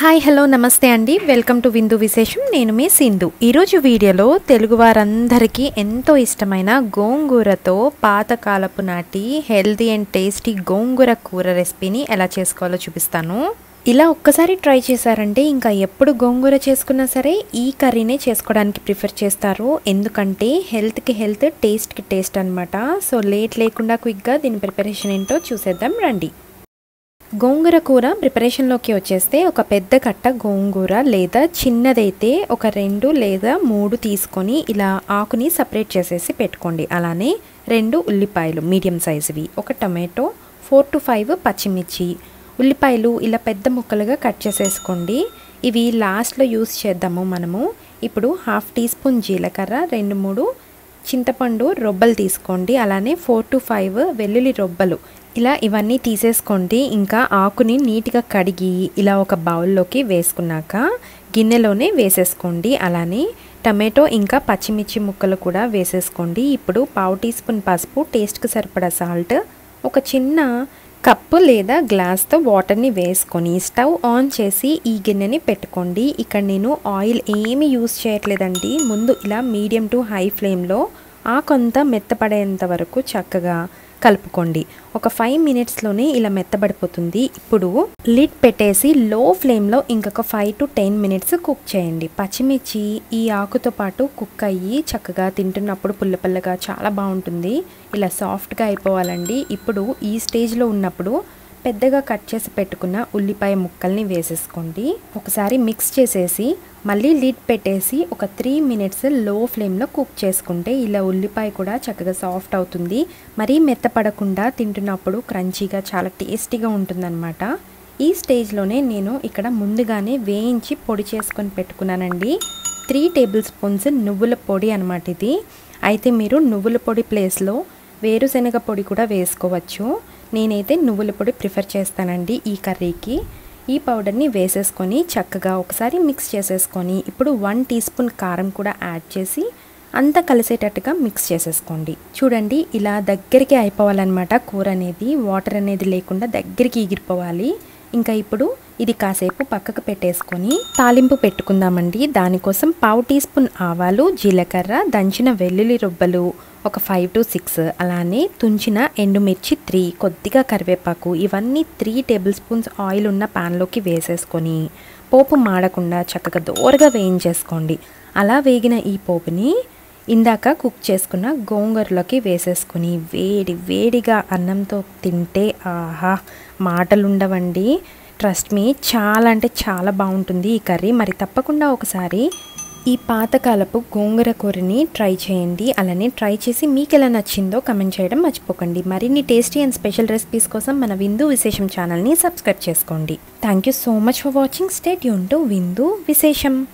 Hi hello నమస్తే అండి. Welcome to విందు విశేషం నేను మీ సింధు ఈరోజు వీడియోలో తెలుగు వారందరికీ ఎంతో ఇష్టమైన గోంగూరతో పాతకాలపు నాటి హెల్దీ అండ్ టేస్టీ గోంగూర కూర రెసిపీని ఎలా చేసుకోవాలో చూపిస్తాను. ఇలా ఒక్కసారి ట్రై చేశారంటే ఇంకా ఎప్పుడు గోంగూర చేసుకున్నా సరే ఈ కర్రీనే చేసుకోవడానికి ప్రిఫర్ చేస్తారు. ఎందుకంటే హెల్త్కి హెల్త్ టేస్ట్కి టేస్ట్ అనమాట సో లేట్ లేకుండా క్విక్గా దీని ప్రిపరేషన్ ఏంటో చూసేద్దాం రండి. గోంగూర కూర ప్రిపరేషన్లోకి వచ్చేస్తే ఒక పెద్ద కట్ట గోంగూర లేదా చిన్నదైతే ఒక రెండు లేదా మూడు తీసుకొని ఇలా ఆకుని సపరేట్ చేసేసి పెట్టుకోండి. అలానే రెండు ఉల్లిపాయలు మీడియం సైజువి ఒక టమాటో ఫోర్ టు ఫైవ్ పచ్చిమిర్చి. ఉల్లిపాయలు ఇలా పెద్ద ముక్కలుగా కట్ చేసేసుకోండి. ఇవి లాస్ట్లో యూస్ చేద్దాము మనము. ఇప్పుడు హాఫ్ టీ స్పూన్ జీలకర్ర రెండు మూడు చింతపండు రొబ్బలు తీసుకోండి. అలానే ఫోర్ టు ఫైవ్ వెల్లుల్లి రొబ్బలు. ఇలా ఇవన్నీ తీసేసుకోండి. ఇంకా ఆకుని నీట్గా కడిగి ఇలా ఒక బౌల్లోకి వేసుకున్నాక గిన్నెలోనే వేసేసుకోండి. అలానే టమాటో ఇంకా పచ్చిమిర్చి ముక్కలు కూడా వేసేసుకోండి. ఇప్పుడు పావు టీ స్పూన్ పసుపు టేస్ట్కి సరిపడా సాల్ట్ ఒక చిన్న కప్పు లేదా గ్లాస్తో వాటర్ని వేసుకొని స్టవ్ ఆన్ చేసి ఈ గిన్నెని పెట్టుకోండి. ఇక్కడ నేను ఆయిల్ ఏమీ యూస్ చేయట్లేదండి. ముందు ఇలా మీడియం టు హై ఫ్లేమ్లో ఆ కొంత మెత్తపడేంత వరకు చక్కగా కలుపుకోండి. ఒక ఫైవ్ మినిట్స్లోనే ఇలా మెత్తబడిపోతుంది. ఇప్పుడు లిడ్ పెట్టేసి లో ఫ్లేమ్లో ఇంకొక five to ten minutes cook చేయండి. పచ్చిమిర్చి ఈ ఆకుతో పాటు కుక్ అయ్యి చక్కగా తింటున్నప్పుడు పుల్ల పుల్లగా చాలా బాగుంటుంది. ఇలా సాఫ్ట్గా అయిపోవాలండి. ఇప్పుడు ఈ స్టేజ్లో ఉన్నప్పుడు పెద్దగా కట్ చేసి పెట్టుకున్న ఉల్లిపాయ ముక్కల్ని వేసేసుకోండి. ఒకసారి మిక్స్ చేసేసి మళ్ళీ లిడ్ పెట్టేసి ఒక త్రీ మినిట్స్లో ఫ్లేమ్లో కుక్ చేసుకుంటే ఇలా ఉల్లిపాయ కూడా చక్కగా సాఫ్ట్ అవుతుంది. మరీ మెత్తపడకుండా తింటున్నప్పుడు క్రంచీగా చాలా టేస్టీగా ఉంటుందన్నమాట. ఈ స్టేజ్లోనే నేను ఇక్కడ ముందుగానే వేయించి పొడి చేసుకొని పెట్టుకున్నానండి. త్రీ టేబుల్ స్పూన్స్ నువ్వుల పొడి అనమాట ఇది. అయితే మీరు నువ్వుల పొడి ప్లేస్లో వేరుశనగ పొడి కూడా వేసుకోవచ్చు. నేనైతే నువ్వుల పొడి ప్రిఫర్ చేస్తానండి ఈ కర్రీకి. ఈ పౌడర్ని వేసేసుకొని చక్కగా ఒకసారి మిక్స్ చేసేసుకొని ఇప్పుడు వన్ టీ స్పూన్ కారం కూడా యాడ్ చేసి అంతా కలిసేటట్టుగా మిక్స్ చేసేసుకోండి. చూడండి ఇలా దగ్గరికి అయిపోవాలన్నమాట కూర అనేది వాటర్ అనేది లేకుండా దగ్గరికి ఎగిరిపోవాలి. ఇంకా ఇప్పుడు ఇది కాసేపు పక్కకు పెట్టేసుకొని తాలింపు పెట్టుకుందామండి. దానికోసం పావు టీ స్పూన్ ఆవాలు జీలకర్ర దంచిన వెల్లుల్లి రుబ్బలు ఒక ఫైవ్ టు సిక్స్ అలానే తుంచిన ఎండుమిర్చి త్రీ కొద్దిగా కరివేపాకు. ఇవన్నీ త్రీ టేబుల్ స్పూన్స్ ఆయిల్ ఉన్న ప్యాన్లోకి వేసేసుకొని పోపు మాడకుండా చక్కగా దోరగా వేయించేసుకోండి. అలా వేగిన ఈ పోపుని ఇందాక కుక్ చేసుకున్న గోంగూరలోకి వేసేసుకుని వేడి వేడిగా అన్నంతో తింటే ఆహా మాటలు ఉండవండి ట్రస్ట్ మీ చాలా అంటే చాలా బాగుంటుంది ఈ కర్రీ. మరి తప్పకుండా ఒకసారి ఈ పాతకాలపు గోంగూర కూరని ట్రై చేయండి. అలానే ట్రై చేసి మీకు ఎలా నచ్చిందో కమెంట్ చేయడం మర్చిపోకండి. మరిన్ని టేస్టీ అండ్ స్పెషల్ రెసిపీస్ కోసం మన విందు విశేషం ఛానల్ని సబ్స్క్రైబ్ చేసుకోండి. Thank you so much for watching stay Yoon to విందు విశేషం.